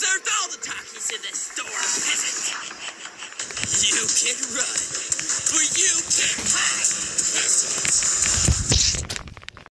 deserved all the talkies in this store, peasant. You can run.